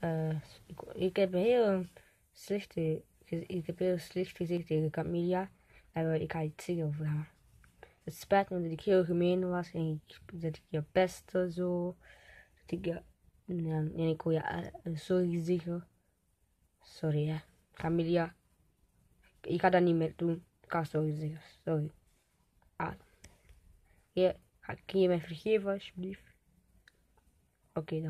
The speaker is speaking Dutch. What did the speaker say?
Uh, ik, heb heel slechte, ik heb heel slecht gezegd tegen Camilla. En ik ga iets zeggen over haar. Het spijt me dat ik heel gemeen was en ik, dat ik je pestte zo. Dat ik je, en, ik wil je zo sorry zeggen. Sorry hè, Camilla. Ik ga dat niet meer doen. Ik ga sorry zeggen, sorry. Ah. Ja, ah, kun je mij vergeven alsjeblieft? Oké dan.